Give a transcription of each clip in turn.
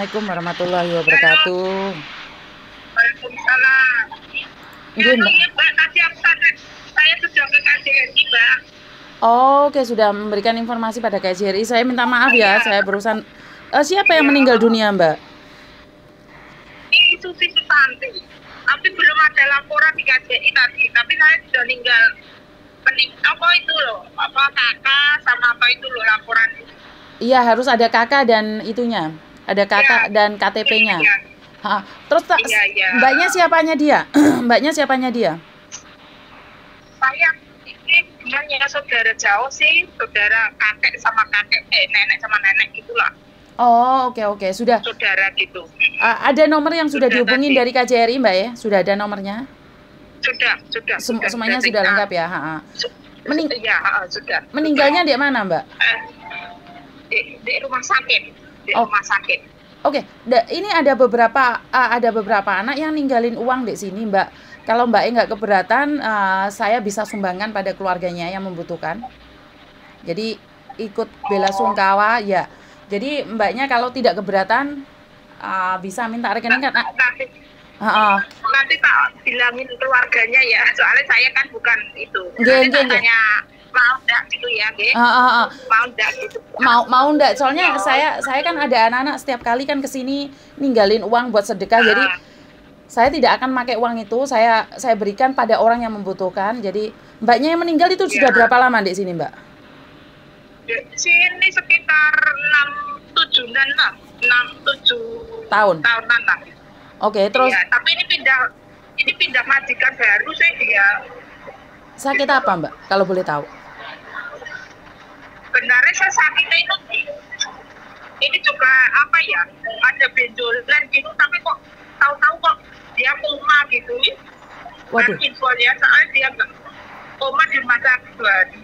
Assalamualaikum warahmatullahi wabarakatuh. Waalaikumsalam. Nggih, Mbak. Iya, Mbak, tadi aku tanya, saya sudah ke KJRI, Mbak. Oke, sudah memberikan informasi pada KJRI. Saya minta maaf ya, Iya. saya berusan Eh, siapa yang Iya. meninggal dunia, Mbak? Ini Susi Susanti. Tapi belum ada laporan di KJRI tadi. Tapi saya sudah meninggal. Mening apa itu loh? Apa kakak sama apa itu loh laporan? Iya, harus ada kakak dan itunya. Ada kakak Iya. dan KTP-nya. Iya, Ha, Terus tak- Iya, iya. mbaknya siapanya dia? mbaknya siapanya dia? Saya ini sebenarnya saudara jauh sih. Saudara kakek sama kakek. Eh, nenek sama nenek gitulah. Oh, oke oke. Sudah Saudara gitu. uh, ada nomor yang sudah Sudah dihubungin tadi. dari KJRI, Mbak ya? Sudah ada nomornya? Sudah, sudah. Sem- sudah, semuanya sudah sudah lengkap. ya, ha, ha. Mening- Iya, ha, sudah. Meninggalnya di mana, Mbak? Eh, di, di rumah sakit. Di Oh. rumah sakit. Oke, da- ini ada beberapa uh, ada beberapa anak yang ninggalin uang di sini, Mbak. Kalau Mbak nggak keberatan, uh, saya bisa sumbangkan pada keluarganya yang membutuhkan. Jadi ikut bela sungkawa, ya. Jadi Mbaknya kalau tidak keberatan uh, bisa minta rekening kan? Nanti, ah, ah. nanti tak bilangin keluarganya ya. Soalnya saya kan bukan itu. Nggih, Nanti tanya mau enggak gitu ya, nggih. Ah, ah, ah. Mau enggak gitu. mau mau ndak soalnya Oh. saya saya kan ada anak-anak setiap kali kan ke sini ninggalin uang buat sedekah jadi Ah. saya tidak akan pakai uang itu saya saya berikan pada orang yang membutuhkan jadi mbaknya yang meninggal itu sudah Ya. berapa lama di sini mbak Di sini sekitar 6 tujuan lah. 6 7 tahun tahunan lah. oke terus Iya, tapi ini pindah ini pindah majikan baru sih dia. sakit apa mbak kalau boleh tahu Sebenarnya saya sakitnya itu ini juga apa ya ada benjolan gitu tapi kok tahu-tahu kok dia koma gitu. Waduh. Kan infonya soalnya dia koma di rumah sakit dua hari.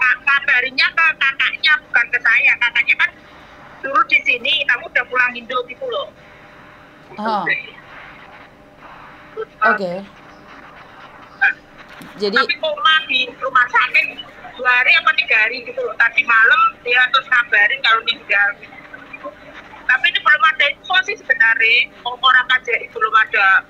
Ka- Kabarinya ke kakaknya bukan ke saya. Kakaknya kan dulu di sini kamu udah pulang Indo gitu loh. Oh. oke. Jadi tapi koma di rumah sakit dua hari apa tiga hari gitu loh. Tadi malam dia terus ngabarin kalau meninggal tapi ini belum ada info sih sebenarnya. Orang KJRI belum ada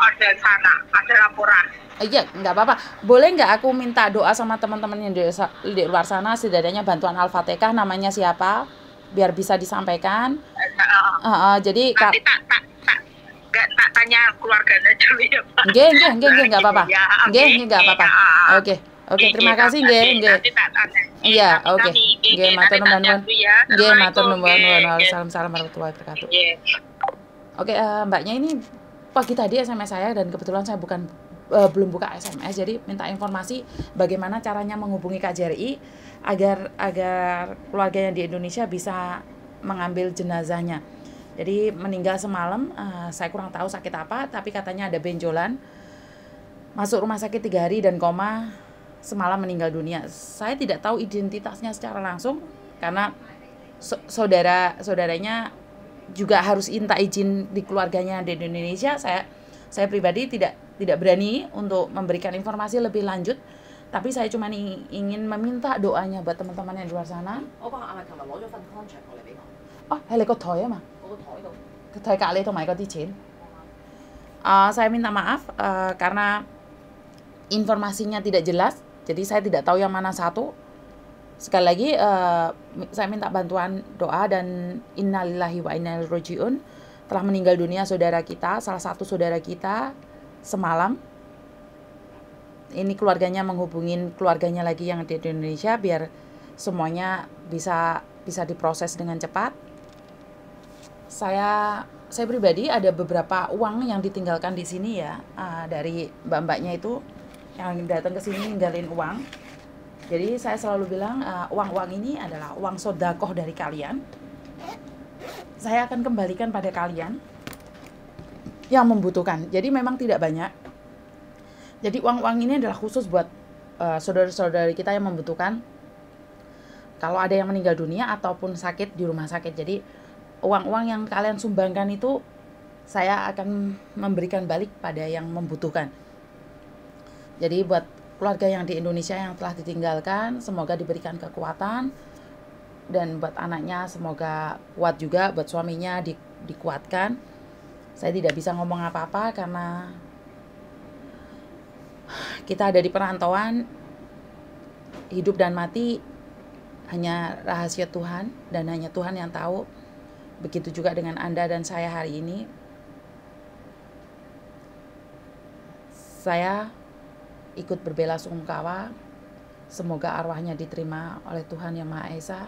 ada sana ada laporan. Iya, nggak apa-apa. Boleh nggak aku minta doa sama teman-teman yang di, di luar sana, setidaknya bantuan Al-Fatihah namanya siapa, biar bisa disampaikan. Eh, eh, Uh, uh, jadi nanti tak tak tak nggak tak tanya keluarganya dulu ya pak. Nggih, nggih, nggih, nggak apa-apa. Ya, oke, Nggih, nggih, nggak oke, apa-apa. Ya. Oke, oke, terima kasih, nggih, nggih. nanti tak tanya Iya, Kami- oke. Nggih, nanti matur nuwun. ya. Nggih, matur nuwun, Assalamualaikum, nuwun, nggih, salam salam warahmatullahi wabarakatuh. nggih. Oke, eh, mbaknya ini pagi tadi SMS saya dan kebetulan saya bukan eh, belum buka SMS, jadi minta informasi bagaimana caranya menghubungi KJRI agar agar keluarganya di Indonesia bisa mengambil jenazahnya. Jadi meninggal semalam, eh, saya kurang tahu sakit apa, tapi katanya ada benjolan. Masuk rumah sakit tiga hari dan koma semalam meninggal dunia. Saya tidak tahu identitasnya secara langsung karena so- saudara saudaranya juga harus minta izin di keluarganya di Indonesia. Saya saya pribadi tidak tidak berani untuk memberikan informasi lebih lanjut. Tapi saya cuma i- ingin meminta doanya buat teman-teman yang di luar sana. 我帮阿咪琴日攞咗份 contract 过嚟俾我， Oh, 系你个台啊嘛？我个台度。个台隔离同埋嗰啲钱。Uh, saya minta maaf uh, karena informasinya tidak jelas, jadi saya tidak tahu yang mana satu. Sekali lagi, uh, saya minta bantuan doa dan innalillahi wa inna rajiun telah meninggal dunia saudara kita, salah satu saudara kita semalam. Ini keluarganya menghubungin keluarganya lagi yang di Indonesia biar semuanya bisa bisa diproses dengan cepat saya saya pribadi ada beberapa uang yang ditinggalkan di sini ya ah, dari mbak-mbaknya itu yang datang ke sini ninggalin uang. Jadi saya selalu bilang ah, uang-uang ini adalah uang sodakoh dari kalian. Saya akan kembalikan pada kalian yang membutuhkan. Jadi memang tidak banyak. Jadi uang-uang ini adalah khusus buat eh, saudara-saudari kita yang membutuhkan. Kalau ada yang meninggal dunia ataupun sakit di rumah sakit. Jadi uang-uang yang kalian sumbangkan itu saya akan memberikan balik pada yang membutuhkan. Jadi buat keluarga yang di Indonesia yang telah ditinggalkan, semoga diberikan kekuatan. Dan buat anaknya semoga kuat juga. Buat suaminya di, dikuatkan. Saya tidak bisa ngomong apa-apa karena kita ada di perantauan. Hidup dan mati hanya rahasia Tuhan dan hanya Tuhan yang tahu. Begitu juga dengan Anda dan saya hari ini. Saya ikut berbela sungkawa. Semoga arwahnya diterima oleh Tuhan Yang Maha Esa.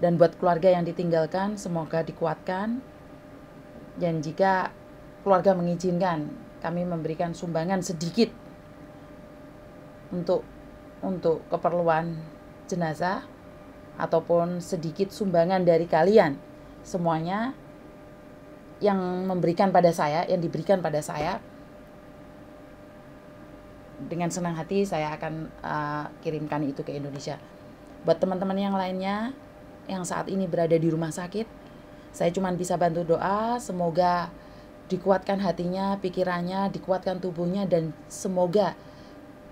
Dan buat keluarga yang ditinggalkan semoga dikuatkan. Dan jika keluarga mengizinkan kami memberikan sumbangan sedikit untuk untuk keperluan jenazah ataupun sedikit sumbangan dari kalian semuanya yang memberikan pada saya yang diberikan pada saya dengan senang hati saya akan uh, kirimkan itu ke Indonesia buat teman-teman yang lainnya yang saat ini berada di rumah sakit. Saya cuma bisa bantu doa, semoga dikuatkan hatinya, pikirannya, dikuatkan tubuhnya, dan semoga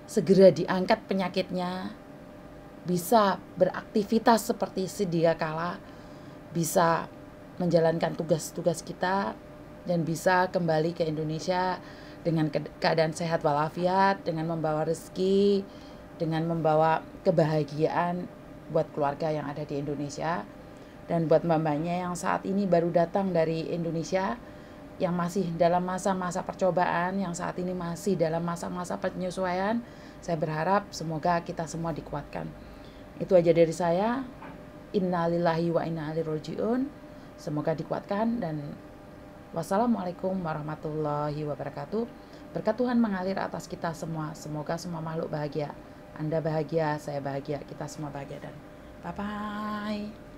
segera diangkat penyakitnya, bisa beraktivitas seperti sedia kala, bisa menjalankan tugas-tugas kita, dan bisa kembali ke Indonesia dengan keadaan sehat walafiat, dengan membawa rezeki, dengan membawa kebahagiaan buat keluarga yang ada di Indonesia dan buat mbak-mbaknya yang saat ini baru datang dari Indonesia yang masih dalam masa-masa percobaan, yang saat ini masih dalam masa-masa penyesuaian, saya berharap semoga kita semua dikuatkan. Itu aja dari saya. Innalillahi wa inna ilaihi. Semoga dikuatkan dan wassalamualaikum warahmatullahi wabarakatuh. Berkat Tuhan mengalir atas kita semua. Semoga semua makhluk bahagia. Anda bahagia, saya bahagia, kita semua bahagia dan bye bye.